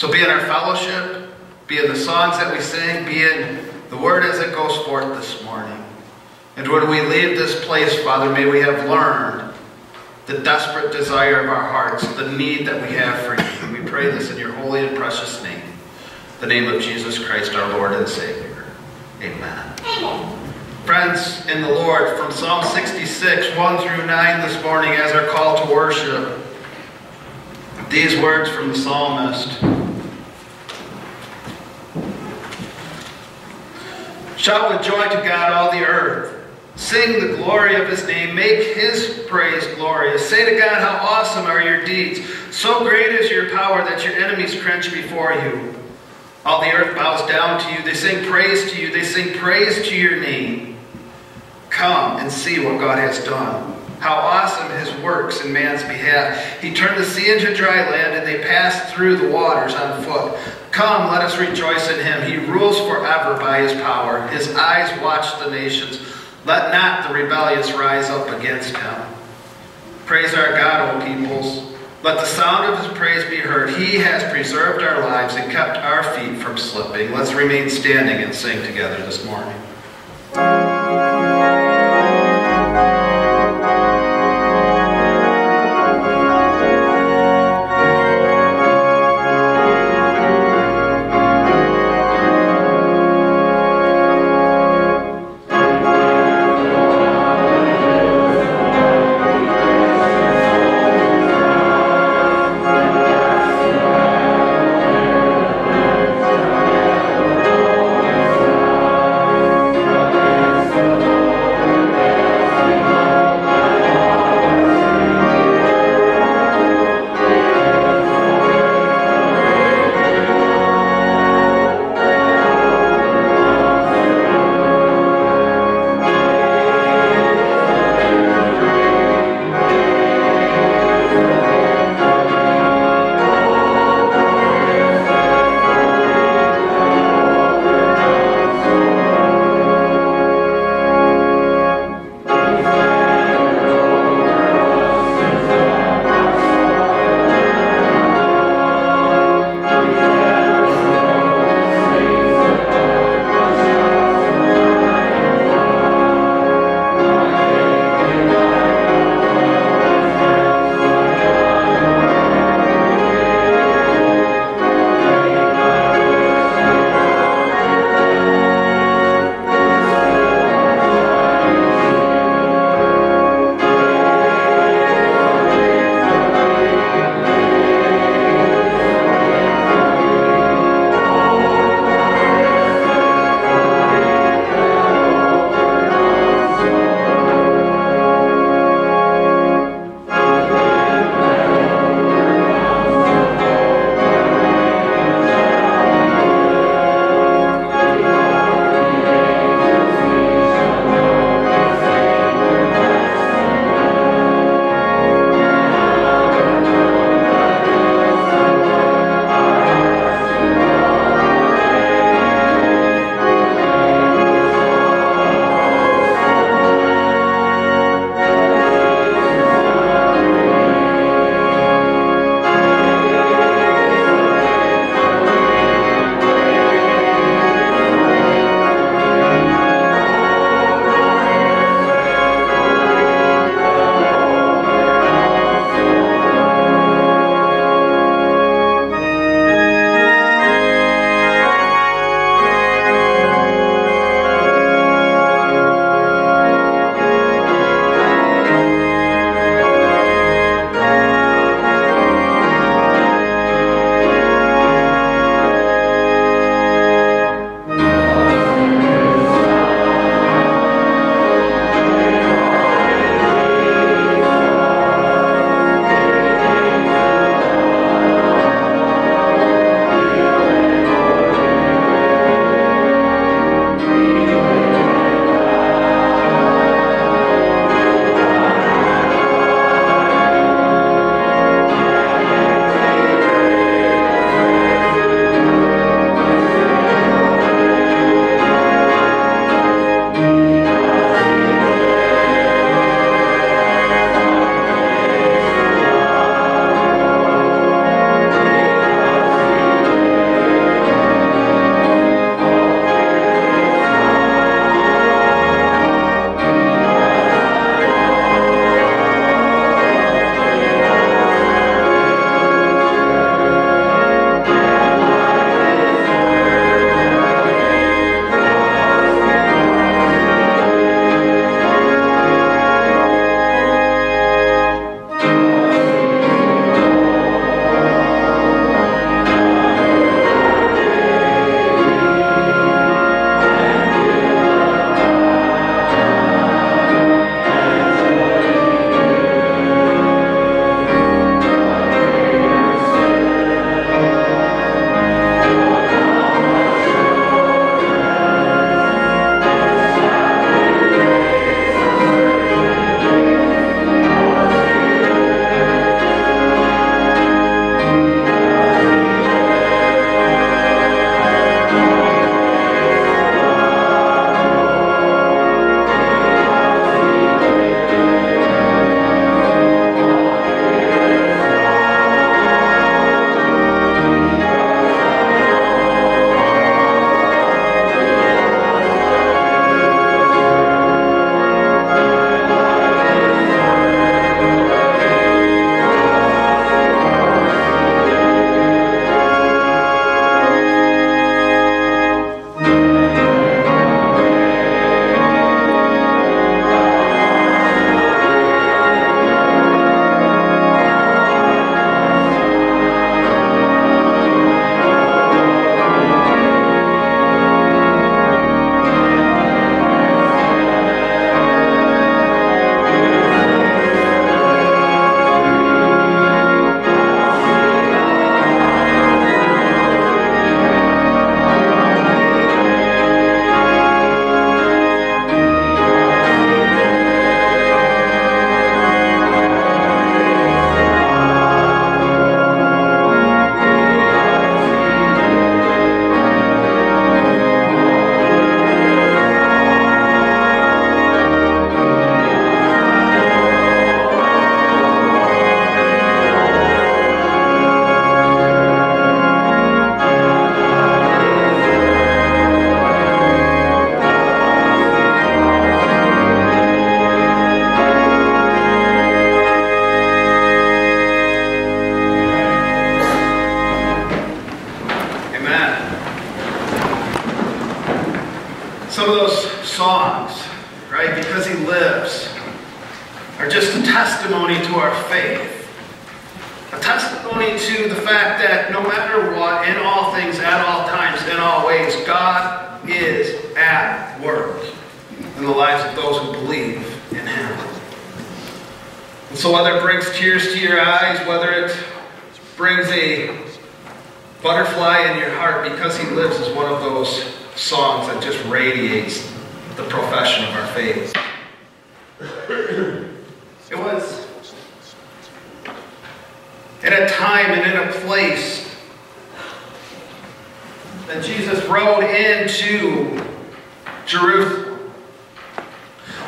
So be in our fellowship, be in the songs that we sing, be in the word as it goes forth this morning. And when we leave this place, Father, may we have learned the desperate desire of our hearts, the need that we have for you. And we pray this in your holy and precious name, the name of Jesus Christ, our Lord and Savior. Amen. Amen. Friends in the Lord, from Psalm 66, 1 through 9 this morning as our call to worship, these words from the psalmist. Shout with joy to God, all the earth. Sing the glory of his name. Make his praise glorious. Say to God, How awesome are your deeds! So great is your power that your enemies cringe before you. All the earth bows down to you. They sing praise to you. They sing praise to your name. Come and see what God has done. How awesome his works in man's behalf. He turned the sea into dry land, and they passed through the waters on foot. Come, let us rejoice in him. He rules forever by his power. His eyes watch the nations. Let not the rebellious rise up against him. Praise our God, O peoples. Let the sound of his praise be heard. He has preserved our lives and kept our feet from slipping. Let's remain standing and sing together this morning.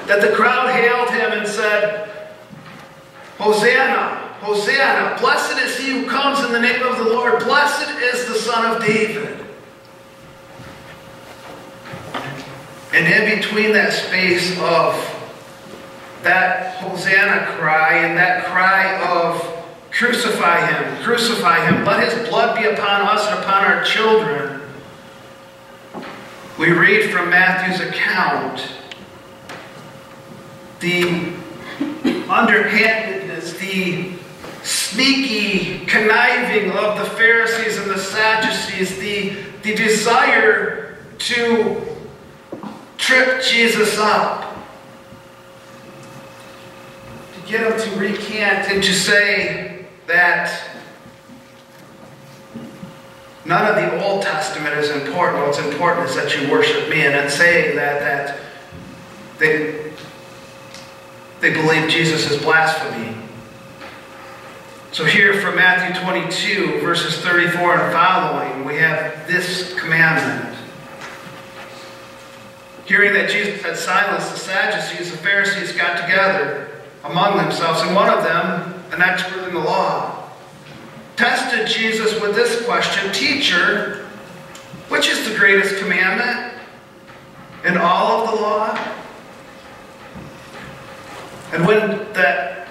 That the crowd hailed him and said, Hosanna, Hosanna, blessed is he who comes in the name of the Lord, blessed is the Son of David. And in between that space of that Hosanna cry and that cry of Crucify him, crucify him. Let his blood be upon us and upon our children. We read from Matthew's account the underhandedness, the sneaky conniving of the Pharisees and the Sadducees, the, the desire to trip Jesus up, to get him to recant and to say, that none of the Old Testament is important. What's important is that you worship me. And in saying that, that they, they believe Jesus is blasphemy. So here from Matthew 22, verses 34 and following, we have this commandment. Hearing that Jesus had silenced the Sadducees, the Pharisees got together among themselves, and one of them an expert in the law, tested Jesus with this question Teacher, which is the greatest commandment in all of the law? And when that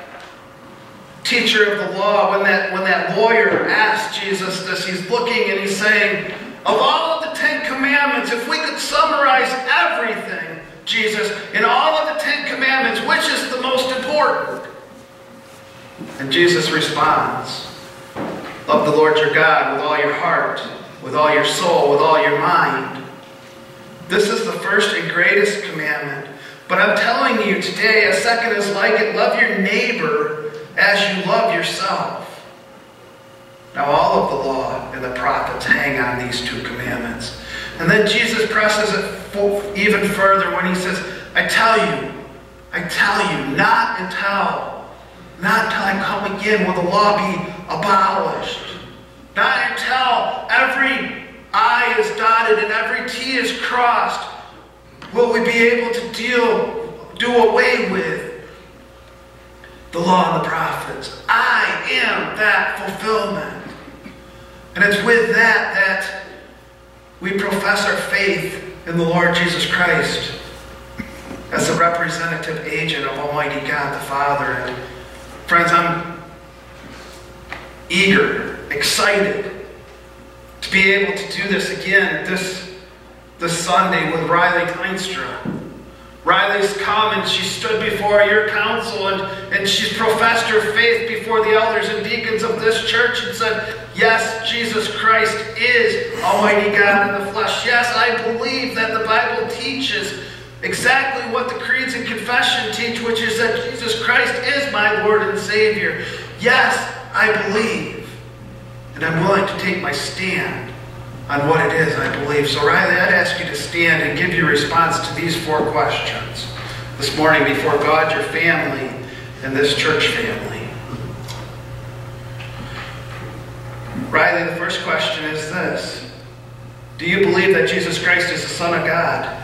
teacher of the law, when that, when that lawyer asked Jesus this, he's looking and he's saying, Of all of the Ten Commandments, if we could summarize everything, Jesus, in all of the Ten Commandments, which is the most important? And Jesus responds Love the Lord your God with all your heart, with all your soul, with all your mind. This is the first and greatest commandment. But I'm telling you today, a second is like it love your neighbor as you love yourself. Now, all of the law and the prophets hang on these two commandments. And then Jesus presses it even further when he says, I tell you, I tell you, not until not until I come again will the law be abolished. Not until every I is dotted and every T is crossed will we be able to deal, do away with the law and the prophets. I am that fulfillment. And it's with that that we profess our faith in the Lord Jesus Christ as the representative agent of Almighty God the Father. And Friends, I'm eager, excited to be able to do this again this, this Sunday with Riley Kleinstra. Riley's come and she stood before your council and, and she's professed her faith before the elders and deacons of this church and said, Yes, Jesus Christ is Almighty God in the flesh. Yes, I believe that the Bible teaches exactly what the creeds and confession teach, which is that Jesus Christ is my Lord and Savior. Yes, I believe. And I'm willing to take my stand on what it is I believe. So, Riley, I'd ask you to stand and give your response to these four questions this morning before God, your family, and this church family. Riley, the first question is this Do you believe that Jesus Christ is the Son of God?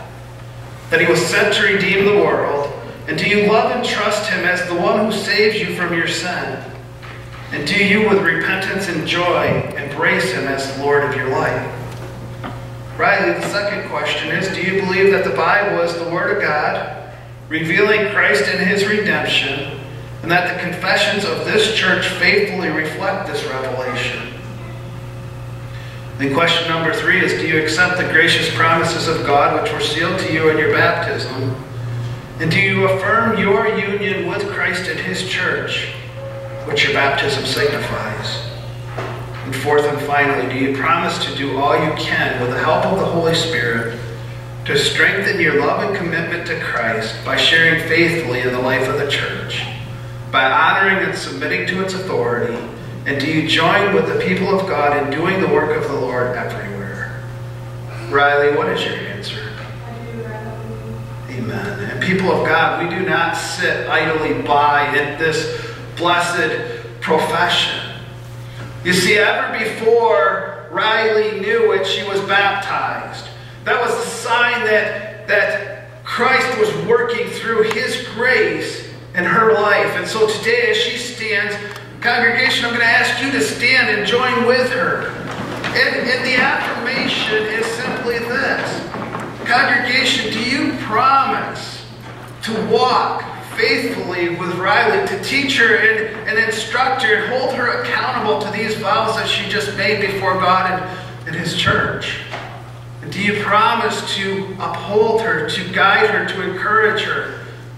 that he was sent to redeem the world? And do you love and trust him as the one who saves you from your sin? And do you, with repentance and joy, embrace him as the Lord of your life? Riley, the second question is Do you believe that the Bible is the Word of God, revealing Christ and his redemption, and that the confessions of this church faithfully reflect this revelation? Then, question number three is Do you accept the gracious promises of God which were sealed to you in your baptism? And do you affirm your union with Christ in his church, which your baptism signifies? And fourth and finally, do you promise to do all you can with the help of the Holy Spirit to strengthen your love and commitment to Christ by sharing faithfully in the life of the church, by honoring and submitting to its authority? And do you join with the people of God in doing the work of the Lord everywhere? Riley, what is your answer? Amen. And people of God, we do not sit idly by in this blessed profession. You see, ever before Riley knew it, she was baptized. That was the sign that, that Christ was working through his grace in her life. And so today, as she stands, Congregation, I'm going to ask you to stand and join with her. And, and the affirmation is simply this Congregation, do you promise to walk faithfully with Riley, to teach her and, and instruct her and hold her accountable to these vows that she just made before God and, and His church? And do you promise to uphold her, to guide her, to encourage her?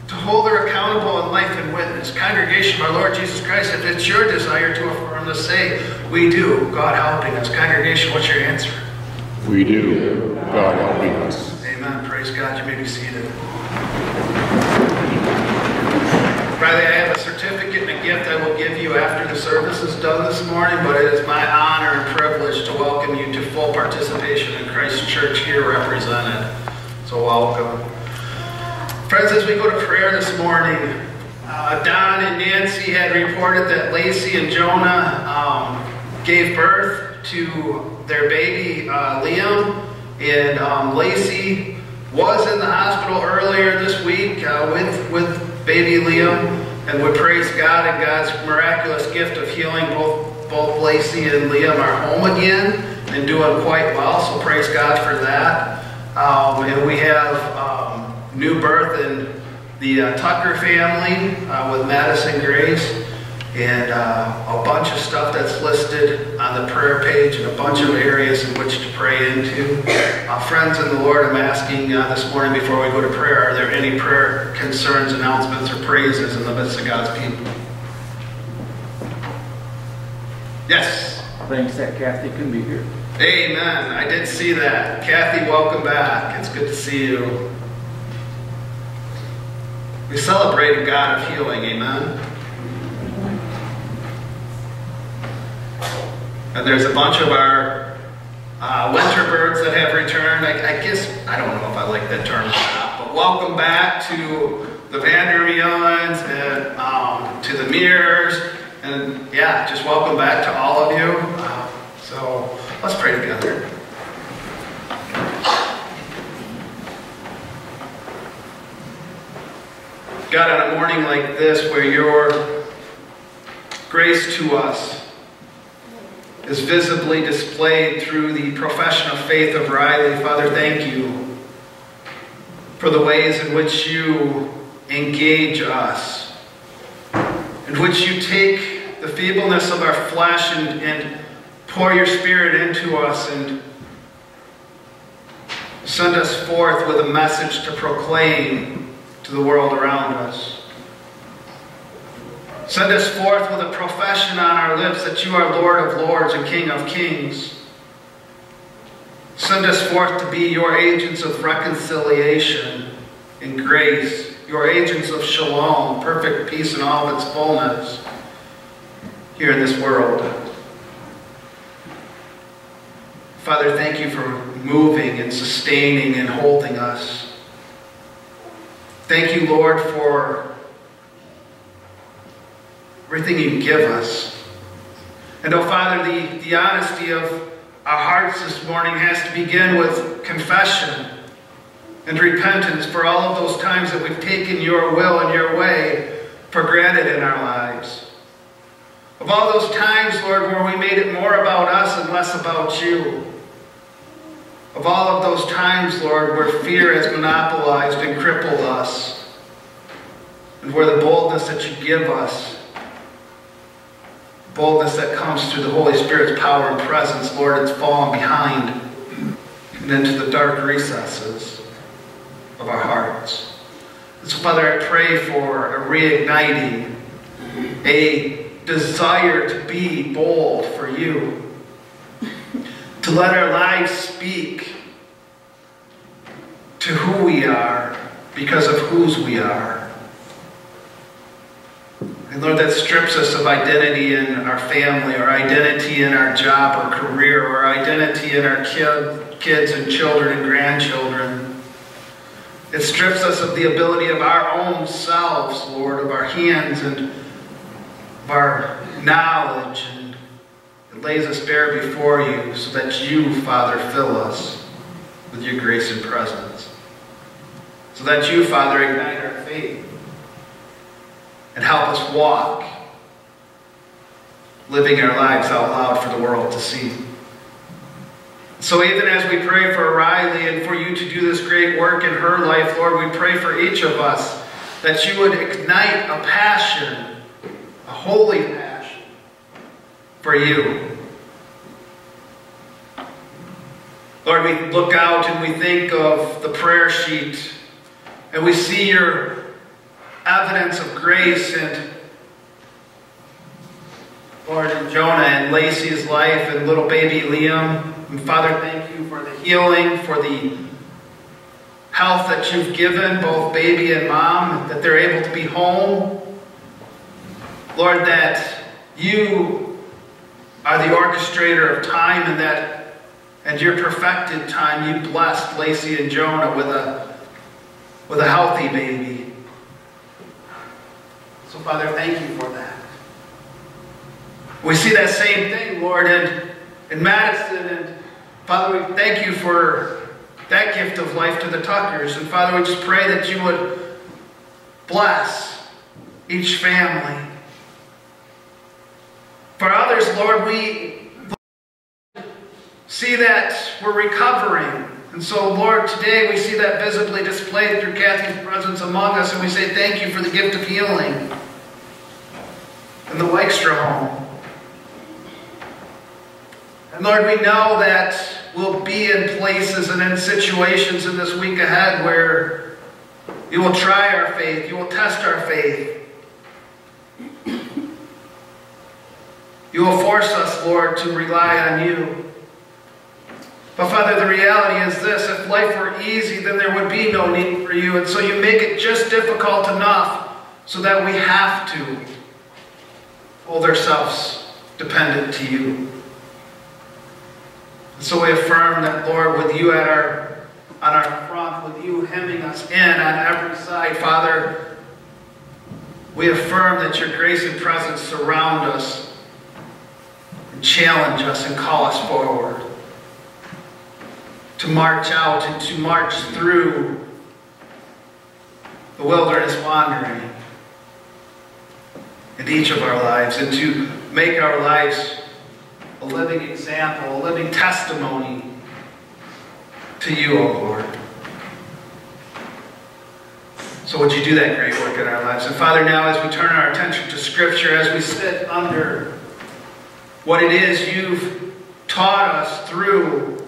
to hold her accountable in life and witness. Congregation, our Lord Jesus Christ, if it's your desire to affirm to say, we do, God helping us. Congregation, what's your answer? We do, God helping us. Amen. Praise God. You may be seated. Riley, I have a certificate and a gift I will give you after the service is done this morning, but it is my honor and privilege to welcome you to full participation in Christ Church here represented. So welcome. Friends, as we go to prayer this morning, uh, Don and Nancy had reported that Lacey and Jonah um, gave birth to their baby uh, Liam, and um, Lacey was in the hospital earlier this week uh, with with baby Liam, and we praise God and God's miraculous gift of healing. Both both Lacey and Liam are home again and doing quite well. So praise God for that. Um, and we have. Um, new birth in the uh, Tucker family uh, with Madison Grace and uh, a bunch of stuff that's listed on the prayer page and a bunch of areas in which to pray into. Uh, friends in the Lord, I'm asking uh, this morning before we go to prayer, are there any prayer concerns, announcements, or praises in the midst of God's people? Yes? Thanks that Kathy can be here. Amen. I did see that. Kathy, welcome back. It's good to see you. We celebrate a God of healing, amen? And there's a bunch of our uh, winter birds that have returned. I, I, guess, I don't know if I like that term or not, but welcome back to the Vandermeelens and um, to the Mirrors. And yeah, just welcome back to all of you. Uh, so let's pray together. God, on a morning like this where your grace to us is visibly displayed through the profession of faith of Riley, Father, thank you for the ways in which you engage us, in which you take the feebleness of our flesh and, and pour your spirit into us and send us forth with a message to proclaim to the world around us. Send us forth with a profession on our lips that you are Lord of lords and King of kings. Send us forth to be your agents of reconciliation and grace, your agents of shalom, perfect peace in all of its fullness here in this world. Father, thank you for moving and sustaining and holding us. Thank you, Lord, for everything you give us. And oh, Father, the, the honesty of our hearts this morning has to begin with confession and repentance for all of those times that we've taken your will and your way for granted in our lives. Of all those times, Lord, where we made it more about us and less about you. Of all of those times, Lord, where fear has monopolized and crippled us, and where the boldness that you give us boldness that comes through the Holy Spirit's power and presence, Lord, it's fallen behind and into the dark recesses of our hearts. And so, Father, I pray for a reigniting, a desire to be bold for you, to let our lives speak to who we are because of whose we are. And Lord, that strips us of identity in our family, or identity in our job or career, or identity in our kid, kids and children and grandchildren. It strips us of the ability of our own selves, Lord, of our hands and of our knowledge. And it lays us bare before you so that you, Father, fill us with your grace and presence. So that you, Father, ignite our faith and help us walk, living our lives out loud for the world to see. So even as we pray for Riley and for you to do this great work in her life, Lord, we pray for each of us that you would ignite a passion, a holy passion for you. Lord, we look out and we think of the prayer sheet and we see your evidence of grace and Lord, and Jonah and Lacey's life and little baby Liam. And Father, thank you for the healing, for the health that you've given both baby and mom, that they're able to be home. Lord, that you are the orchestrator of time and that and your perfected time you blessed Lacey and Jonah with a with a healthy baby. So, Father, thank you for that. We see that same thing, Lord, in, in Madison. And Father, we thank you for that gift of life to the Tuckers. And Father, we just pray that you would bless each family. For others, Lord, we see that we're recovering. And so, Lord, today we see that visibly displayed through Kathy's presence among us, and we say thank you for the gift of healing in the Wykstra home. And Lord, we know that we'll be in places and in situations in this week ahead where you will try our faith, you will test our faith. You will force us, Lord, to rely on you. But Father, the reality is this if life were easy, then there would be no need for you. And so you make it just difficult enough so that we have to hold ourselves dependent to you. And so we affirm that, Lord, with you at our on our front, with you hemming us in on every side, Father, we affirm that your grace and presence surround us and challenge us and call us forward to march out and to march through the wilderness wandering in each of our lives and to make our lives a living example, a living testimony to you, O oh Lord. So would you do that great work in our lives? And Father, now as we turn our attention to Scripture, as we sit under what it is you've taught us through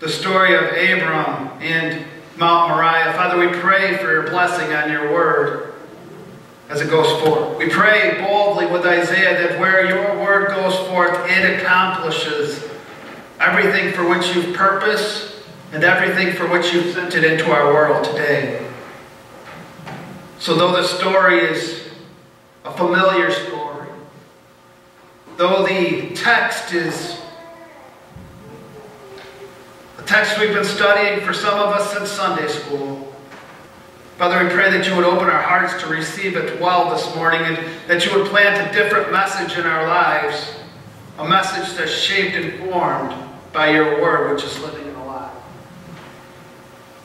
the story of Abram and Mount Moriah, Father, we pray for your blessing on your word as it goes forth. We pray boldly with Isaiah that where your word goes forth, it accomplishes everything for which you've purposed and everything for which you've sent it into our world today. So though the story is a familiar story, though the text is a text we've been studying for some of us since Sunday school, Father, we pray that you would open our hearts to receive it well this morning and that you would plant a different message in our lives, a message that's shaped and formed by your word, which is living and alive.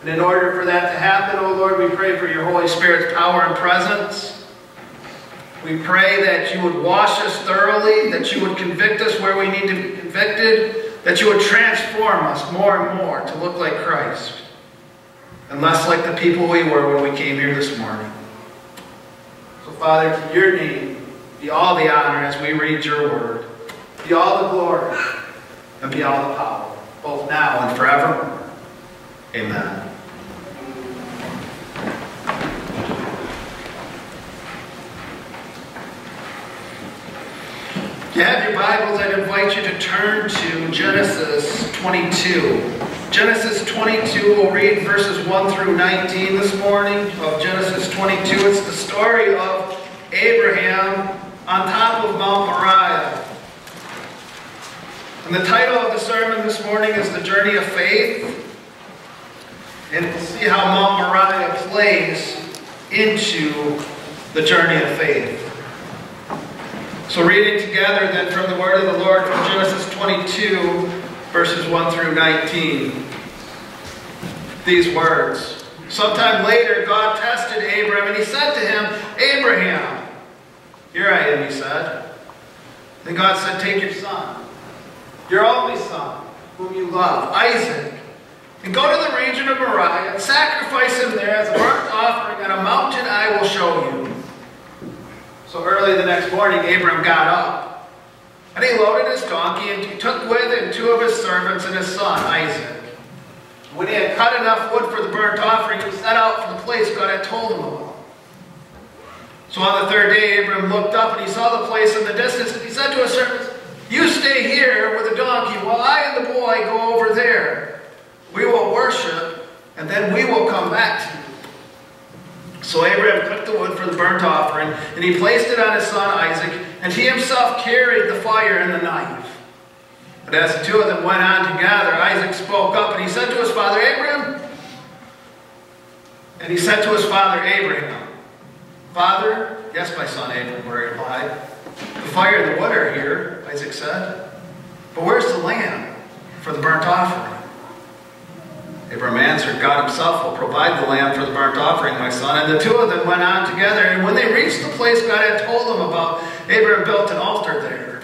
And in order for that to happen, O oh Lord, we pray for your Holy Spirit's power and presence. We pray that you would wash us thoroughly, that you would convict us where we need to be convicted, that you would transform us more and more to look like Christ and less like the people we were when we came here this morning. So, Father, to your name be all the honor as we read your word, be all the glory, and be all the power, both now and forever. Amen. You have your Bibles, I'd invite you to turn to Genesis 22. Genesis 22, we'll read verses 1 through 19 this morning of Genesis 22. It's the story of Abraham on top of Mount Moriah. And the title of the sermon this morning is The Journey of Faith. And we'll see how Mount Moriah plays into the journey of faith. So, reading together then from the word of the Lord from Genesis 22, verses 1 through 19. These words. Sometime later, God tested Abram and he said to him, Abraham, here I am, he said. Then God said, Take your son, your only son, whom you love, Isaac, and go to the region of Moriah and sacrifice him there as a burnt offering on a mountain I will show you. So early the next morning, Abram got up. And he loaded his donkey, and he took with him two of his servants and his son, Isaac. When he had cut enough wood for the burnt offering, he set out for the place God had told him about. So on the third day, Abram looked up, and he saw the place in the distance, and he said to his servants, You stay here with the donkey, while I and the boy go over there. We will worship, and then we will come back to you. So Abraham took the wood for the burnt offering, and he placed it on his son Isaac, and he himself carried the fire and the knife. But as the two of them went on together, Isaac spoke up, and he said to his father Abraham, and he said to his father Abraham, Father, yes, my son Abraham replied, the fire and the wood are here, Isaac said, but where's the lamb for the burnt offering? Abram answered, God himself will provide the lamb for the burnt offering, my son. And the two of them went on together. And when they reached the place God had told them about, Abram built an altar there.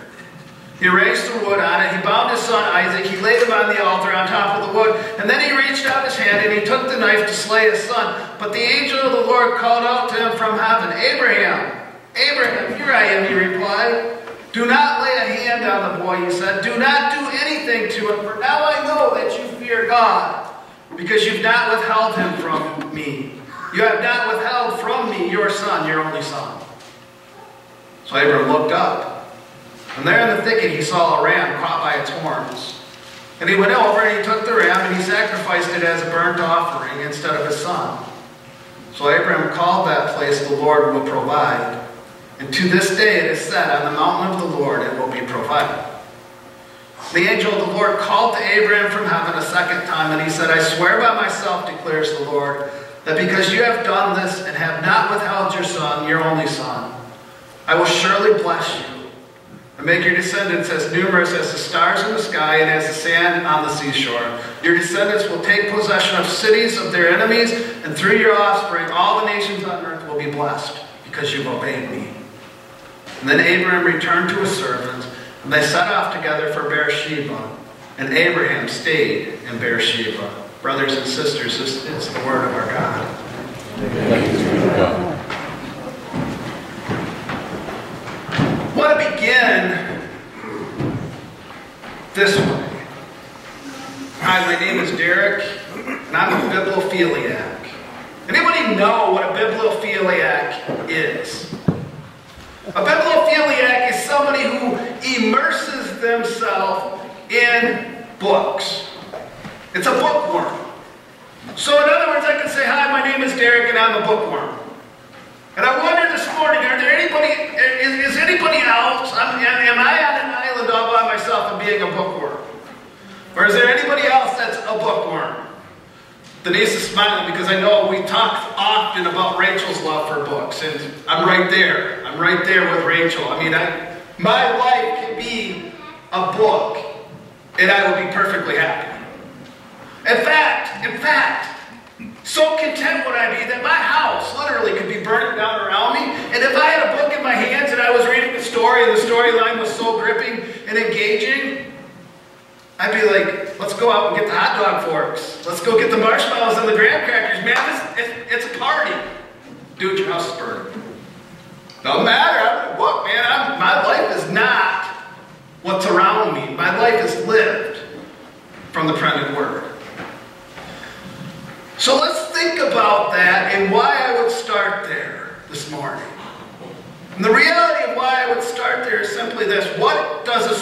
He raised the wood on it. He bound his son Isaac. He laid him on the altar on top of the wood. And then he reached out his hand and he took the knife to slay his son. But the angel of the Lord called out to him from heaven, Abraham, Abraham, here I am, he replied. Do not lay a hand on the boy, he said. Do not do anything to him, for now I know that you fear God because you've not withheld him from me. You have not withheld from me your son, your only son. So Abram looked up, and there in the thicket he saw a ram caught by its horns. And he went over and he took the ram and he sacrificed it as a burnt offering instead of his son. So Abram called that place the Lord will provide. And to this day it is said, on the mountain of the Lord it will be provided. The angel of the Lord called to Abraham from heaven a second time, and he said, I swear by myself, declares the Lord, that because you have done this and have not withheld your son, your only son, I will surely bless you and make your descendants as numerous as the stars in the sky and as the sand on the seashore. Your descendants will take possession of cities of their enemies, and through your offspring, all the nations on earth will be blessed because you've obeyed me. And then Abraham returned to his servants. And they set off together for Beersheba, and Abraham stayed in Beersheba. Brothers and sisters, this is the word of our God. I want to begin this way. Hi, my name is Derek, and I'm a bibliophiliac. Anybody know what a bibliophiliac is? A bibliophiliac is somebody who immerses themselves in books. It's a bookworm. So in other words, I can say, hi, my name is Derek and I'm a bookworm. And I wonder this morning, are there anybody, is, is anybody else, am, am I on an island all by myself and being a bookworm? Or is there anybody else that's a bookworm? Denise is smiling because I know we talk often about Rachel's love for books, and I'm right there. I'm right there with Rachel. I mean, I, my life can be a book, and I would be perfectly happy. In fact, in fact, so content would I be that my house literally could be burning down around me, and if I had a book in my hands and I was reading the story, and the storyline was so gripping and engaging, I'd be like, let's go out and get the hot dog forks. Let's go get the marshmallows and the graham crackers. Man, it's, it's a party. Dude, your house is burning. Doesn't matter. What, man? I'm, my life is not what's around me. My life is lived from the printed word. So let's think about that and why I would start there this morning. And the reality of why I would start there is simply this What does a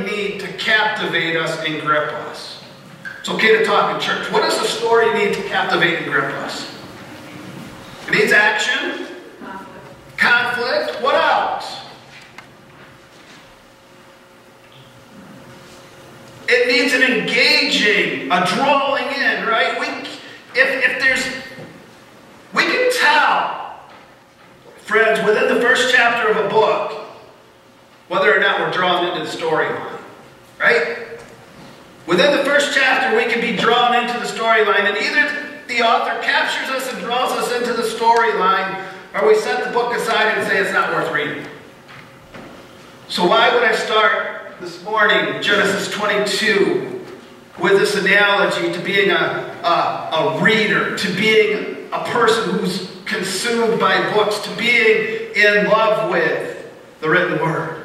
need to captivate us and grip us? It's okay to talk in church. What does a story need to captivate and grip us? It needs action, conflict. What else? It needs an engaging, a drawing in, right? We, if, if there's, we can tell, friends, within the first chapter of a book, whether or not we're drawn into the storyline, right? Within the first chapter, we can be drawn into the storyline, and either the author captures us and draws us into the storyline, or we set the book aside and say it's not worth reading. So, why would I start this morning, Genesis 22, with this analogy to being a, a, a reader, to being a person who's consumed by books, to being in love with the written word?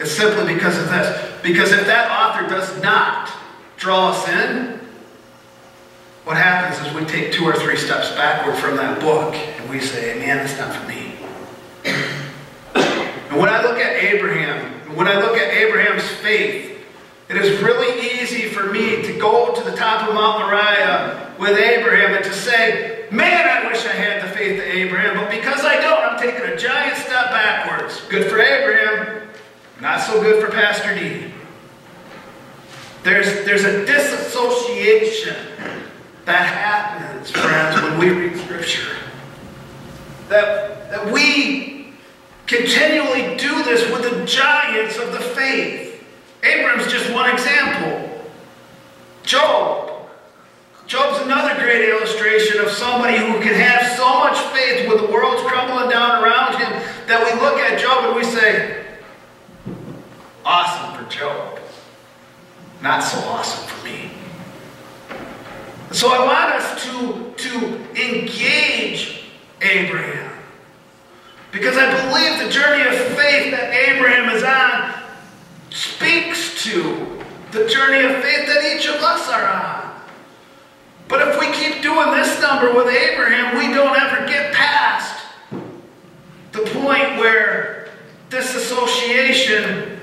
It's simply because of this. Because if that author does not draw us in, what happens is we take two or three steps backward from that book and we say, man, that's not for me. and when I look at Abraham, when I look at Abraham's faith, it is really easy for me to go to the top of Mount Moriah with Abraham and to say, man, I wish I had the faith of Abraham, but because I don't, I'm taking a giant step backwards. Good for Abraham, not so good for Pastor D. There's, there's a disassociation that happens, friends, when we read Scripture. That, that we continually do this with the giants of the faith. Abram's just one example. Job. Job's another great illustration of somebody who can have so much faith when the world's crumbling down around him that we look at Job and we say, awesome for Job. Not so awesome for me. So I want us to, to engage Abraham. Because I believe the journey of faith that Abraham is on speaks to the journey of faith that each of us are on. But if we keep doing this number with Abraham, we don't ever get past the point where disassociation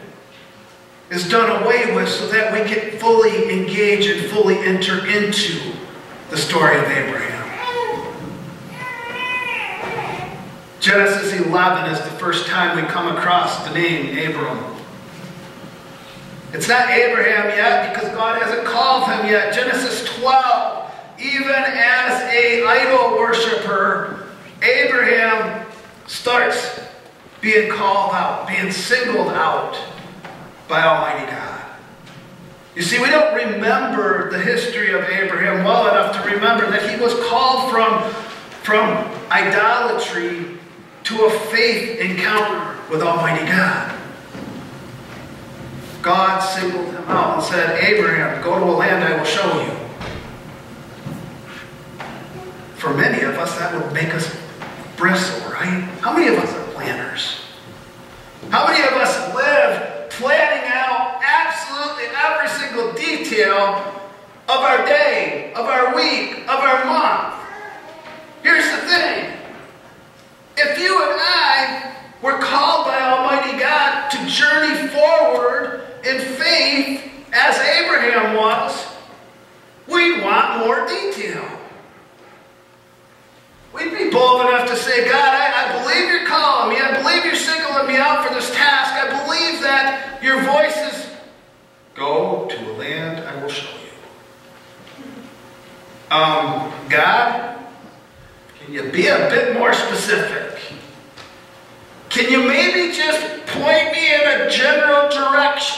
is done away with so that we can fully engage and fully enter into the story of Abraham. Genesis 11 is the first time we come across the name Abram. It's not Abraham yet because God hasn't called him yet. Genesis 12, even as a idol worshiper, Abraham starts being called out, being singled out by Almighty God. You see, we don't remember the history of Abraham well enough to remember that he was called from, from idolatry to a faith encounter with Almighty God. God singled him out and said, Abraham, go to a land I will show you. For many of us, that would make us bristle, right? How many of us are planners? How many of us live planning out absolutely every single detail of our day, of our week, of our month? Here's the thing. If you and I were called by Almighty God to journey forward in faith as Abraham was, we'd want more detail. We'd be bold enough to say, God, I, I, believe you're calling me. I believe you're singling me out for this task. Believe that your voice is, go to a land I will show you. Um, God, can you be a bit more specific? Can you maybe just point me in a general direction?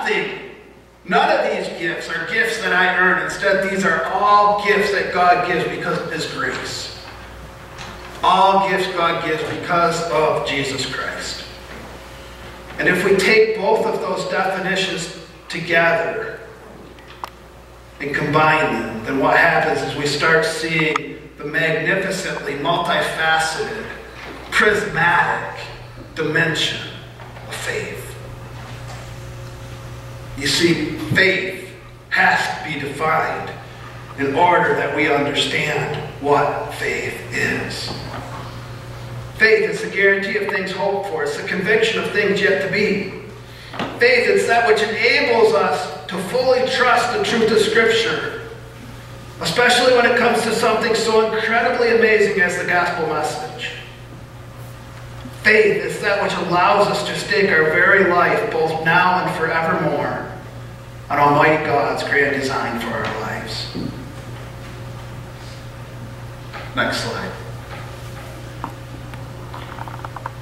Nothing, none of these gifts are gifts that I earn. Instead, these are all gifts that God gives because of His grace. All gifts God gives because of Jesus Christ. And if we take both of those definitions together and combine them, then what happens is we start seeing the magnificently multifaceted, prismatic dimension of faith. You see, faith has to be defined in order that we understand what faith is. Faith is the guarantee of things hoped for. It's the conviction of things yet to be. Faith is that which enables us to fully trust the truth of Scripture, especially when it comes to something so incredibly amazing as the gospel message. Faith is that which allows us to stake our very life, both now and forevermore, on Almighty God's grand design for our lives. Next slide.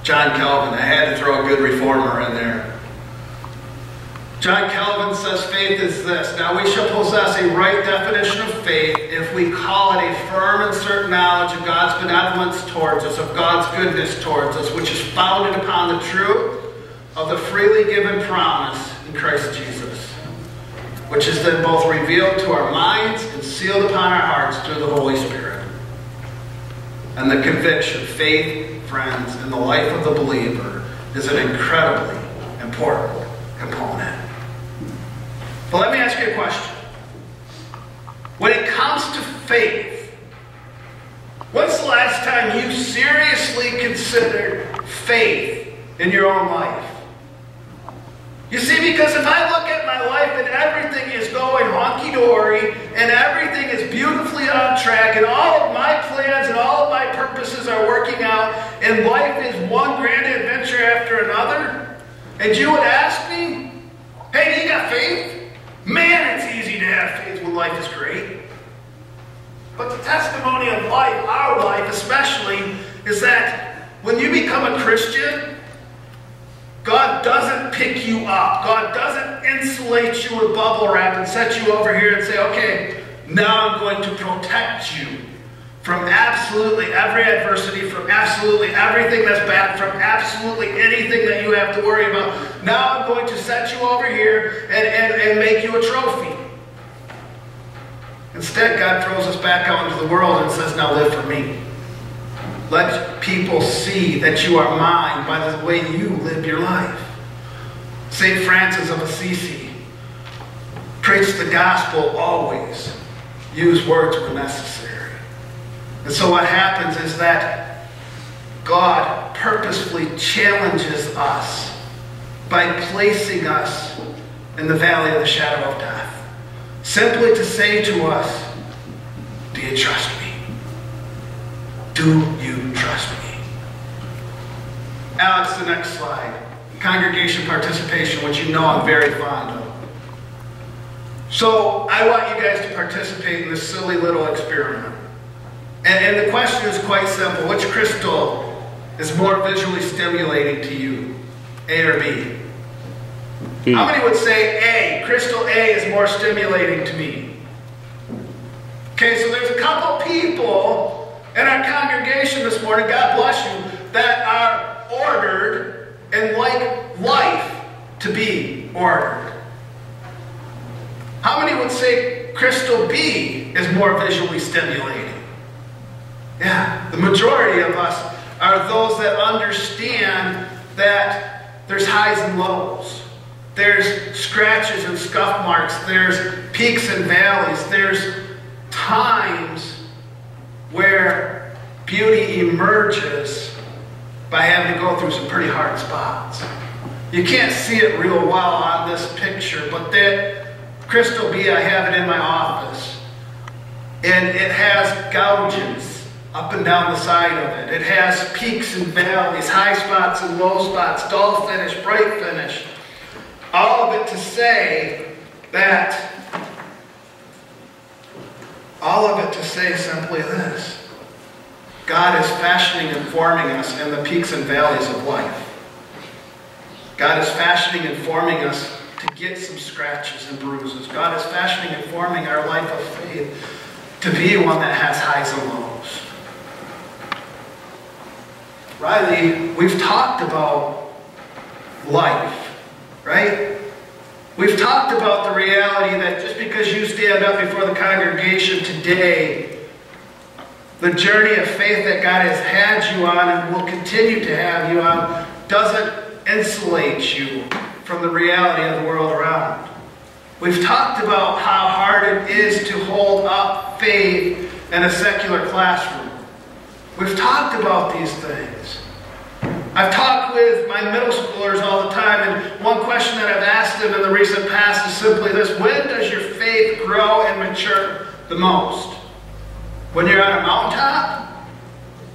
John Calvin, I had to throw a good reformer in there. John Calvin says faith is this. Now we shall possess a right definition of faith if we call it a firm and certain knowledge of God's benevolence towards us, of God's goodness towards us, which is founded upon the truth of the freely given promise in Christ Jesus, which is then both revealed to our minds and sealed upon our hearts through the Holy Spirit. And the conviction, faith, friends, in the life of the believer is an incredibly important component. But let me ask you a question. When it comes to faith, when's the last time you seriously considered faith in your own life? You see, because if I look at my life and everything is going honky dory and everything is beautifully on track and all of my plans and all of my purposes are working out and life is one grand adventure after another, and you would ask me, hey, do you got faith? Man, it's easy to have faith when life is great. But the testimony of life, our life especially, is that when you become a Christian, God doesn't pick you up. God doesn't insulate you with bubble wrap and set you over here and say, okay, now I'm going to protect you from absolutely every adversity, from absolutely everything that's bad, from absolutely anything that you have to worry about. Now I'm going to set you over here and, and, and make you a trophy. Instead, God throws us back out into the world and says, now live for me. Let people see that you are mine by the way you live your life. St. Francis of Assisi preached the gospel always. Use words when necessary. And so what happens is that God purposefully challenges us by placing us in the valley of the shadow of death. Simply to say to us, do you trust me? Do you trust me? Alex, the next slide. Congregation participation, which you know I'm very fond of. So I want you guys to participate in this silly little experiment. And, and the question is quite simple. Which crystal is more visually stimulating to you? A or B? B. How many would say A? Crystal A is more stimulating to me. Okay, so there's a couple people in our congregation this morning, God bless you, that are ordered and like life to be ordered. How many would say crystal B is more visually stimulating? Yeah, the majority of us are those that understand that there's highs and lows. There's scratches and scuff marks. There's peaks and valleys. There's times where beauty emerges by having to go through some pretty hard spots. You can't see it real well on this picture, but that crystal B, I have it in my office. And it has gouges up and down the side of it. It has peaks and valleys, high spots and low spots, dull finish, bright finish. All of it to say that, all of it to say simply this God is fashioning and forming us in the peaks and valleys of life. God is fashioning and forming us to get some scratches and bruises. God is fashioning and forming our life of faith to be one that has highs and lows. Riley, we've talked about life, right? We've talked about the reality that just because you stand up before the congregation today, the journey of faith that God has had you on and will continue to have you on doesn't insulate you from the reality of the world around. We've talked about how hard it is to hold up faith in a secular classroom. We've talked about these things. I've talked with my middle schoolers all the time, and one question that I've asked them in the recent past is simply this When does your faith grow and mature the most? When you're on a mountaintop?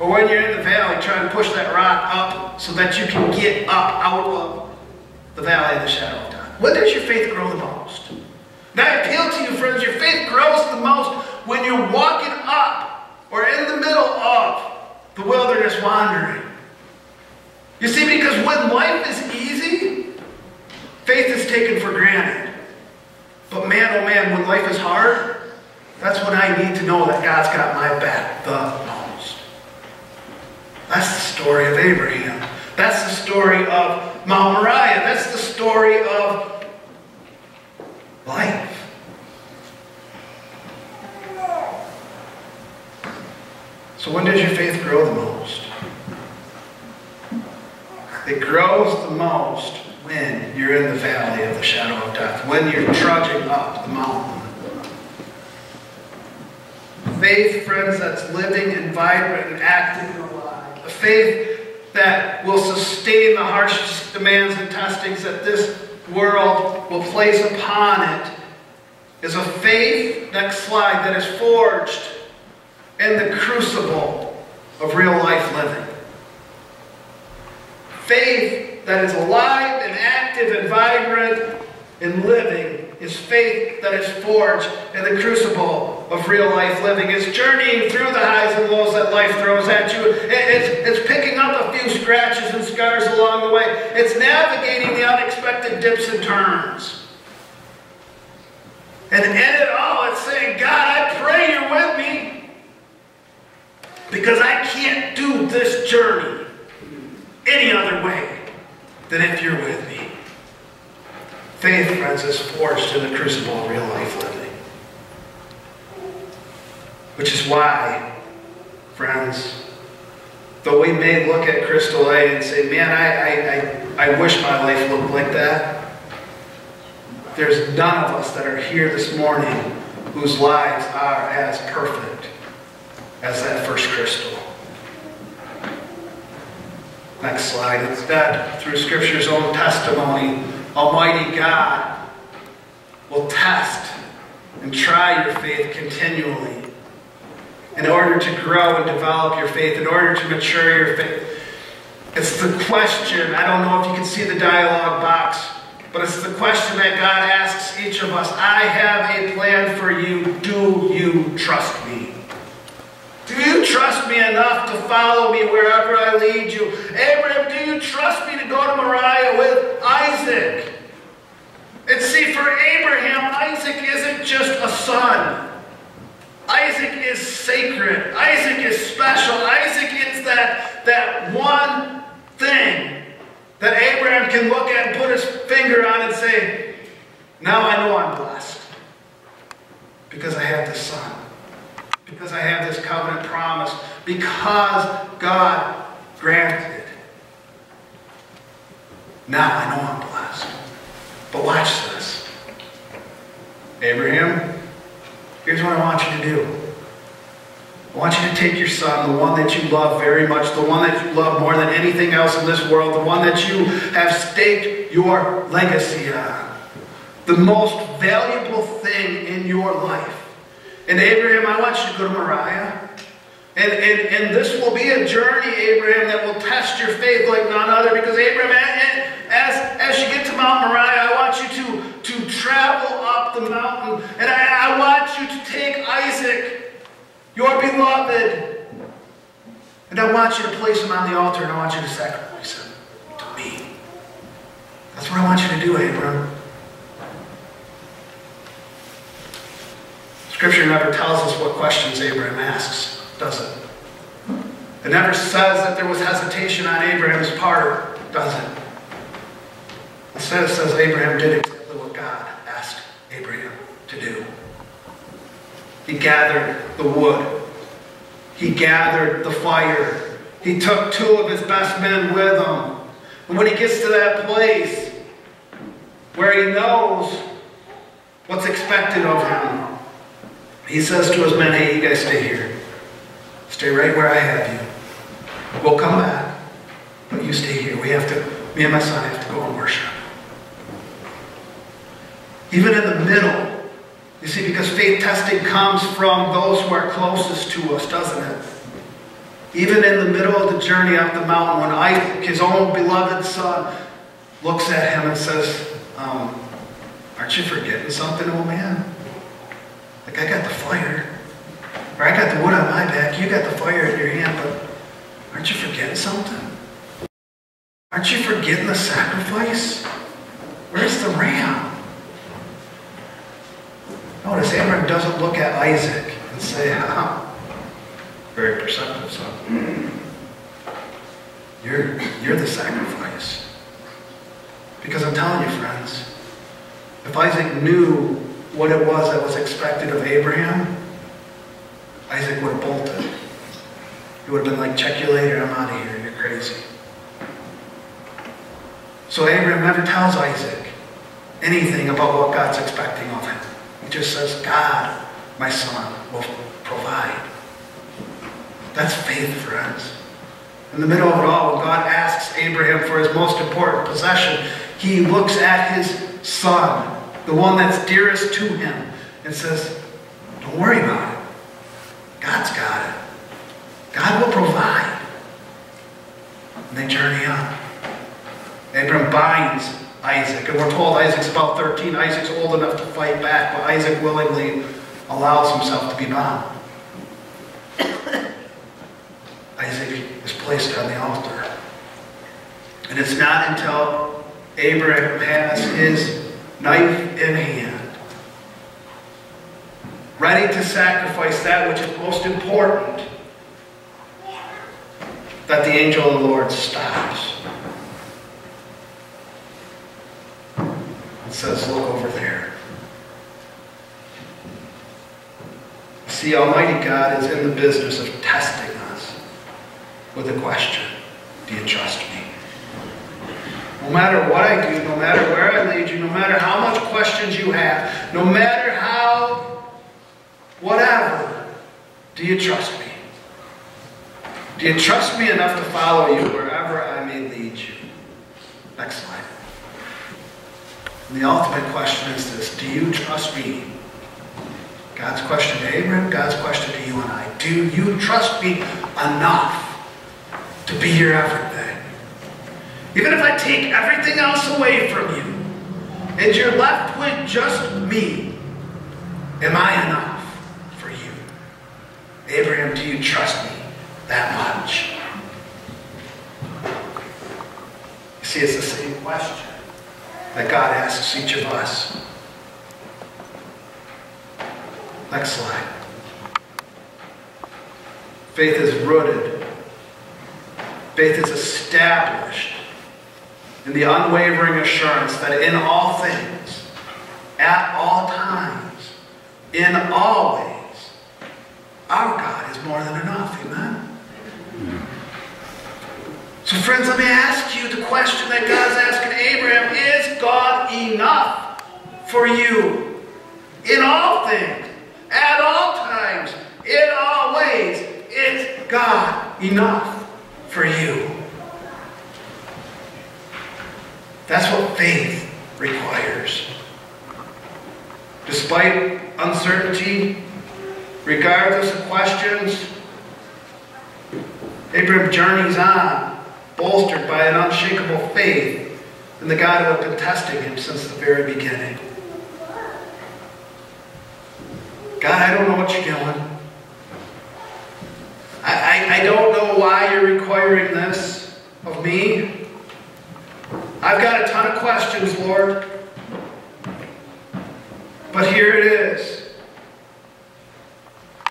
Or when you're in the valley trying to push that rock up so that you can get up out of the valley of the shadow of death? When does your faith grow the most? Now I appeal to you, friends, your faith grows the most when you're walking up or in the middle of the wilderness wandering. You see, because when life is easy, faith is taken for granted. But man, oh man, when life is hard, that's when I need to know that God's got my back the most. That's the story of Abraham. That's the story of Mount Moriah. That's the story of life. So when does your faith grow the most? It grows the most when you're in the valley of the shadow of death, when you're trudging up the mountain. Faith, friends, that's living and vibrant and active and alive. A faith that will sustain the harsh demands and testings that this world will place upon it is a faith, next slide, that is forged in the crucible of real life living. Faith that is alive and active and vibrant and living is faith that is forged in the crucible of real life living. It's journeying through the highs and lows that life throws at you. It's, it's picking up a few scratches and scars along the way. It's navigating the unexpected dips and turns. And in it all, it's saying, God, I pray you're with me because I can't do this journey any other way than if you're with me. Faith, friends, is forged in the crucible of real life living. Which is why, friends, though we may look at Crystal A and say, man, I, I, I, I wish my life looked like that, there's none of us that are here this morning whose lives are as perfect as that first crystal. Next slide. That through Scripture's own testimony, Almighty God will test and try your faith continually in order to grow and develop your faith, in order to mature your faith. It's the question, I don't know if you can see the dialogue box, but it's the question that God asks each of us I have a plan for you. Do you trust me? Trust me enough to follow me wherever I lead you? Abraham, do you trust me to go to Moriah with Isaac? And see, for Abraham, Isaac isn't just a son. Isaac is sacred. Isaac is special. Isaac is that, that one thing that Abraham can look at and put his finger on and say, Now I know I'm blessed. Because I have this son. Because I have this covenant promise. Because God granted. It. Now I know I'm blessed. But watch this. Abraham, here's what I want you to do. I want you to take your son, the one that you love very much, the one that you love more than anything else in this world, the one that you have staked your legacy on, the most valuable thing in your life. And Abraham, I want you to go to Moriah. And, and, and this will be a journey, Abraham, that will test your faith like none other. Because Abraham, as, as you get to Mount Moriah, I want you to, to travel up the mountain. And I, I want you to take Isaac, your beloved, and I want you to place him on the altar, and I want you to sacrifice him to me. That's what I want you to do, Abraham. Scripture never tells us what questions Abraham asks, does it? It never says that there was hesitation on Abraham's part, does it? Instead, it says Abraham did exactly what God asked Abraham to do. He gathered the wood. He gathered the fire. He took two of his best men with him. And when he gets to that place where he knows what's expected of him, he says to his men, hey, you guys stay here. Stay right where I have you. We'll come back, but you stay here. We have to, me and my son have to go and worship. Even in the middle, you see, because faith testing comes from those who are closest to us, doesn't it? Even in the middle of the journey up the mountain, when Isaac, his own beloved son, looks at him and says, um, Aren't you forgetting something, old man? Like, I got the fire. Or I got the wood on my back, you got the fire in your hand, but aren't you forgetting something? Aren't you forgetting the sacrifice? Where's the ram? Notice Abraham doesn't look at Isaac and say, huh, very perceptive son. You're, you're the sacrifice. Because I'm telling you, friends, if Isaac knew what it was that was expected of Abraham, Isaac would have bolted. He would have been like, check you later, I'm out of here, you're crazy. So Abraham never tells Isaac anything about what God's expecting of him. He just says, God, my son, will provide. That's faith, friends. In the middle of it all, when God asks Abraham for his most important possession, he looks at his son, the one that's dearest to him, and says, Don't worry about it. God's got it. God will provide. And they journey on. Abraham binds Isaac. And we're told Isaac's about 13. Isaac's old enough to fight back, but Isaac willingly allows himself to be bound. Isaac is placed on the altar. And it's not until Abraham has his knife in hand, ready to sacrifice that which is most important, that the angel of the Lord stops. and says, Look over there. See, Almighty God is in the business of testing us with a question Do you trust me? No matter what I do, no matter where I lead you, no matter how much questions you have, no matter how, whatever, do you trust me? Do you trust me enough to follow you wherever I may lead you? Next slide. And the ultimate question is this Do you trust me? God's question to Abraham, God's question to you and I. Do you trust me enough to be your everything? Even if I take everything else away from you, and you're left with just me, am I enough for you? Abraham, do you trust me that much? You see, it's the same question that God asks each of us. Next slide. Faith is rooted. Faith is established in the unwavering assurance that in all things, at all times, in all ways, our God is more than enough. Amen? So, friends, let me ask you the question that God's asking Abraham Is God enough for you in all things, at all times, in all ways? Is God enough for you? That's what faith requires. Despite uncertainty, regardless of questions, Abraham journeys on, bolstered by an unshakable faith in the God who had been testing him since the very beginning. God, I don't know what you're doing. I, I, I don't know why you're requiring this of me. I've got a ton of questions, Lord. But here it is.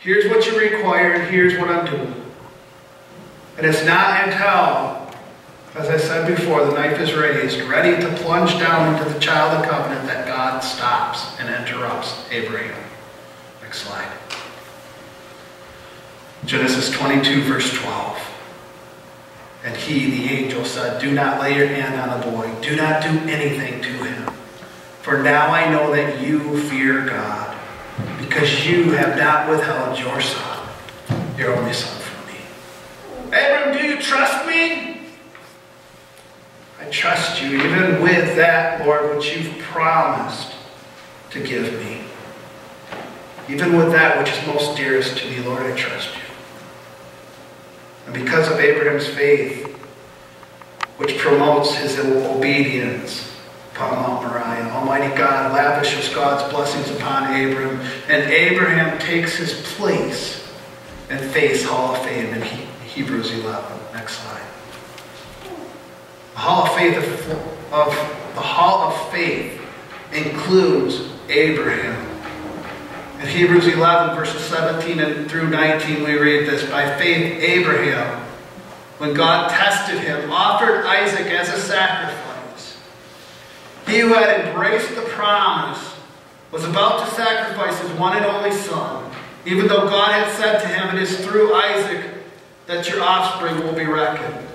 Here's what you require, and here's what I'm doing. And it's not until, as I said before, the knife is raised, ready to plunge down into the child of covenant, that God stops and interrupts Abraham. Next slide. Genesis 22, verse 12. And he, the angel, said, Do not lay your hand on the boy. Do not do anything to him. For now I know that you fear God, because you have not withheld your son, your only son, from me. Abram, do you trust me? I trust you, even with that, Lord, which you've promised to give me. Even with that which is most dearest to me, Lord, I trust you. And because of Abraham's faith, which promotes his obedience upon Mount Moriah, Almighty God lavishes God's blessings upon Abraham, and Abraham takes his place in Faith's Hall of Fame in Hebrews 11. Next slide. The Hall of Faith of, of the Hall of Faith includes Abraham. In Hebrews 11, verses 17 and through 19, we read this By faith, Abraham, when God tested him, offered Isaac as a sacrifice. He who had embraced the promise was about to sacrifice his one and only son, even though God had said to him, It is through Isaac that your offspring will be reckoned.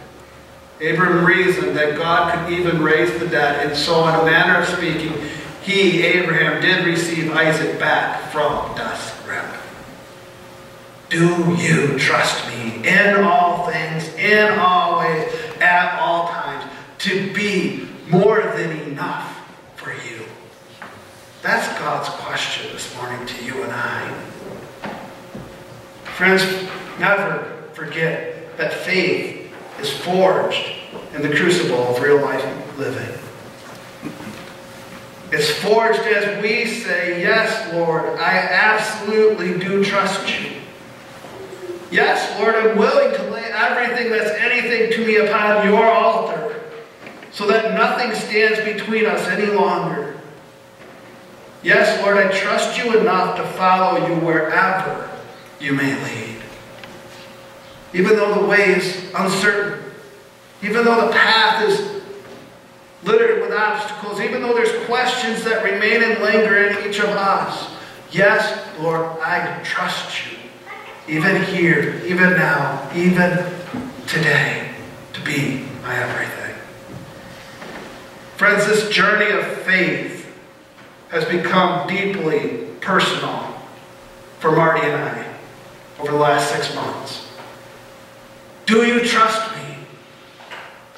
Abraham reasoned that God could even raise the dead, and so, in a manner of speaking, he, Abraham, did receive Isaac back from dust grip. Do you trust me in all things, in all ways, at all times, to be more than enough for you? That's God's question this morning to you and I. Friends, never forget that faith is forged in the crucible of real life living. It's forged as we say, Yes, Lord, I absolutely do trust you. Yes, Lord, I'm willing to lay everything that's anything to me upon your altar so that nothing stands between us any longer. Yes, Lord, I trust you enough to follow you wherever you may lead. Even though the way is uncertain, even though the path is littered with obstacles, even though there's questions that remain and linger in each of us. Yes, Lord, I trust you, even here, even now, even today, to be my everything. Friends, this journey of faith has become deeply personal for Marty and I over the last six months. Do you trust me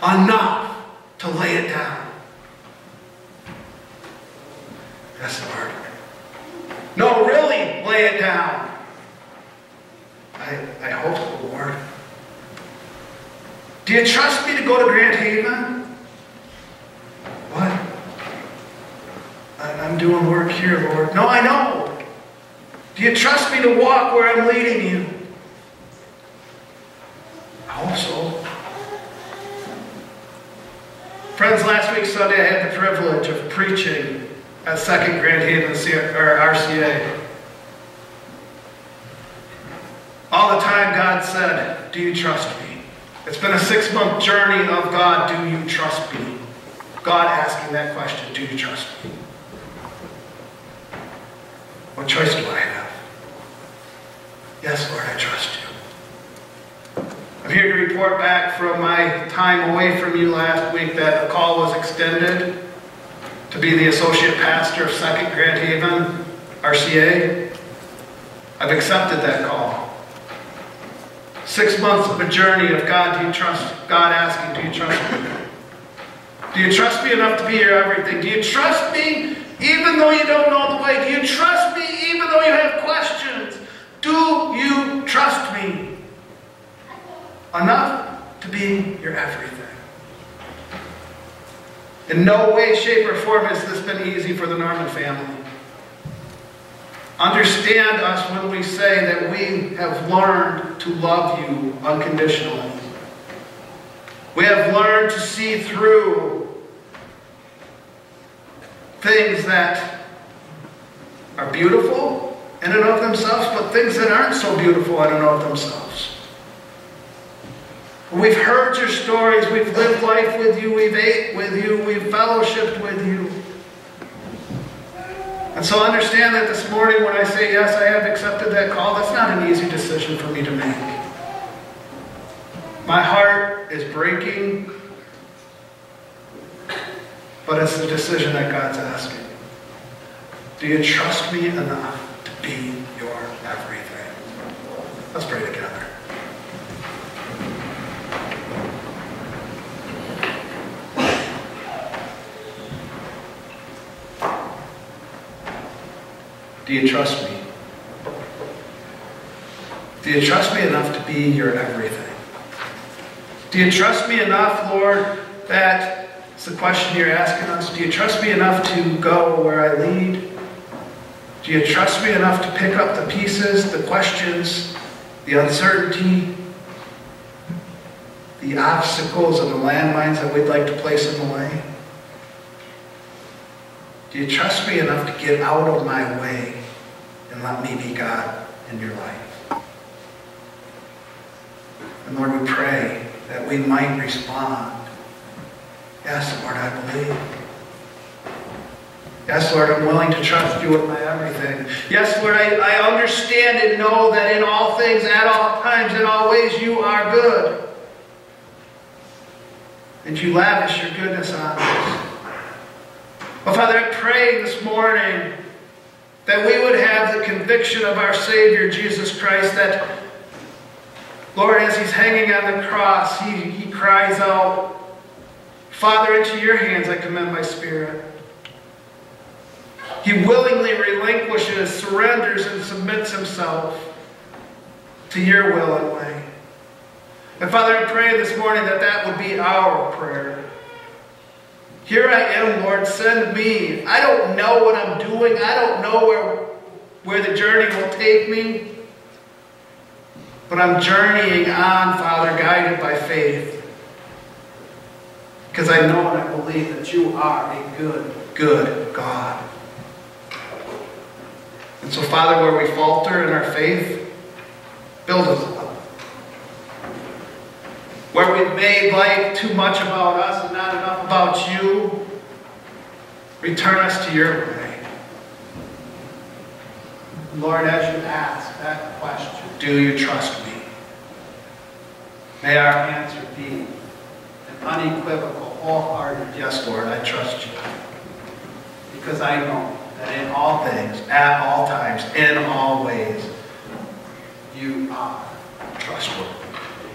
enough to lay it down. That's hard. No, really, lay it down. I, I hope Lord. Do you trust me to go to Grand Haven? What? I, I'm doing work here, Lord. No, I know. Do you trust me to walk where I'm leading you? I hope so. Friends, last week Sunday I had the privilege of preaching at Second Grand Haven RCA. All the time God said, Do you trust me? It's been a six month journey of God, Do you trust me? God asking that question, Do you trust me? What choice do I have? Yes, Lord, I trust you. I'm here to report back from my time away from you last week that a call was extended to be the associate pastor of Second Grand Haven RCA. I've accepted that call. Six months of a journey of God, do you trust? God asking, do you trust me? Do you trust me enough to be your everything? Do you trust me even though you don't know the way? Do you trust me even though you have questions? Do you trust me enough to be your everything? In no way, shape, or form has this been easy for the Norman family. Understand us when we say that we have learned to love you unconditionally. We have learned to see through things that are beautiful in and of themselves, but things that aren't so beautiful in and of themselves. We've heard your stories, we've lived life with you, we've ate with you, we've fellowshipped with you. And so understand that this morning when I say yes, I have accepted that call, that's not an easy decision for me to make. My heart is breaking, but it's the decision that God's asking. Do you trust me enough to be your everything? Let's pray together. Do you trust me? Do you trust me enough to be your everything? Do you trust me enough, Lord, that it's the question you're asking us. Do you trust me enough to go where I lead? Do you trust me enough to pick up the pieces, the questions, the uncertainty, the obstacles and the landmines that we'd like to place in the way? Do you trust me enough to get out of my way and let me be God in your life? And Lord, we pray that we might respond. Yes, Lord, I believe. Yes, Lord, I'm willing to trust you with my everything. Yes, Lord, I, I understand and know that in all things, at all times, in all ways, you are good. And you lavish your goodness on us. Oh, Father, I pray this morning that we would have the conviction of our Savior, Jesus Christ, that, Lord, as he's hanging on the cross, he, he cries out, Father, into your hands I commend my spirit. He willingly relinquishes, surrenders, and submits himself to your will and way. And Father, I pray this morning that that would be our prayer. Here I am, Lord, send me. I don't know what I'm doing. I don't know where, where the journey will take me. But I'm journeying on, Father, guided by faith. Because I know and I believe that you are a good, good God. And so, Father, where we falter in our faith, build us. Where we've made life too much about us and not enough about you, return us to your way. Lord, as you ask that question, do you trust me? May our answer be an unequivocal, wholehearted, yes, Lord, I trust you. Because I know that in all things, at all times, in all ways, you are trustworthy.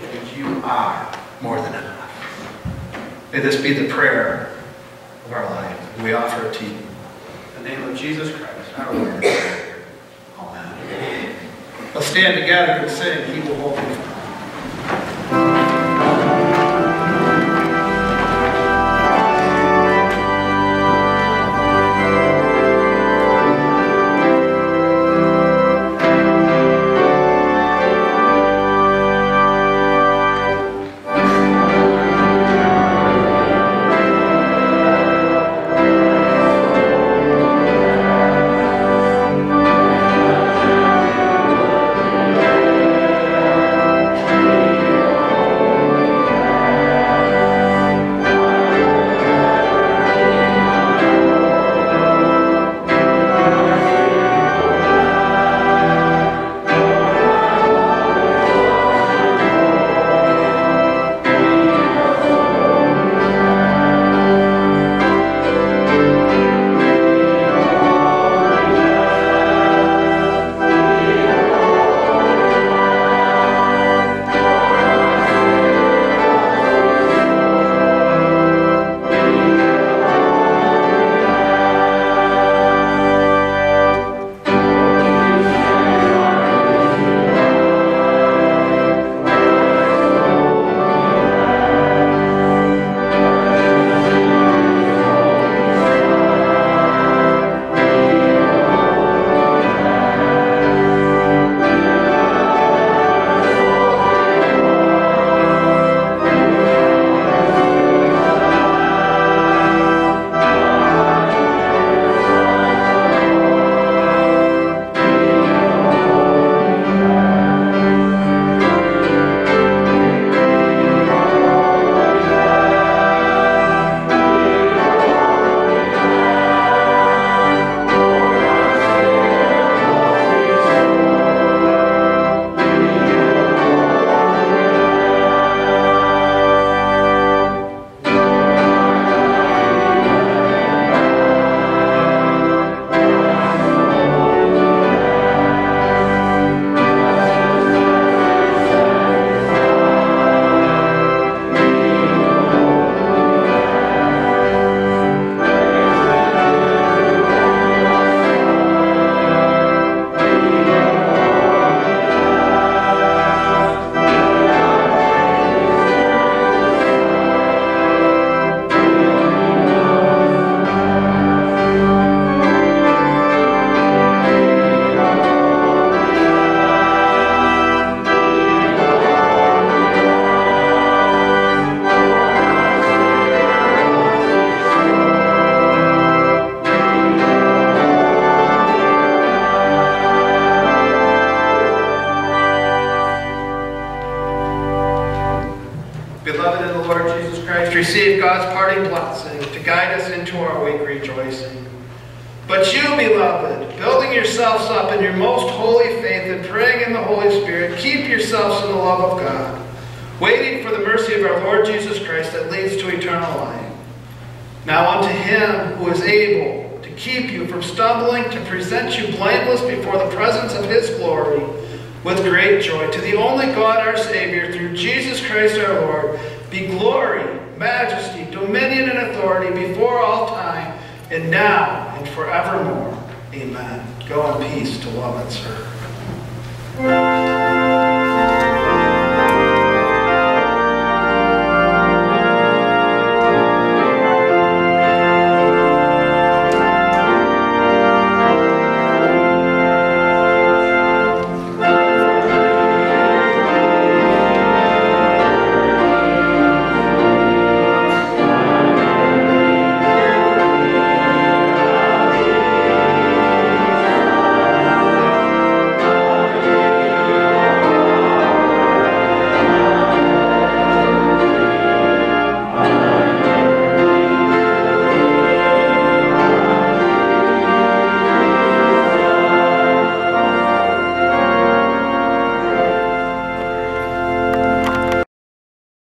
And you are more than enough. May this be the prayer of our life. We offer it to you. In the name of Jesus Christ, our Lord. Amen. Let's stand together and sing, He will hold me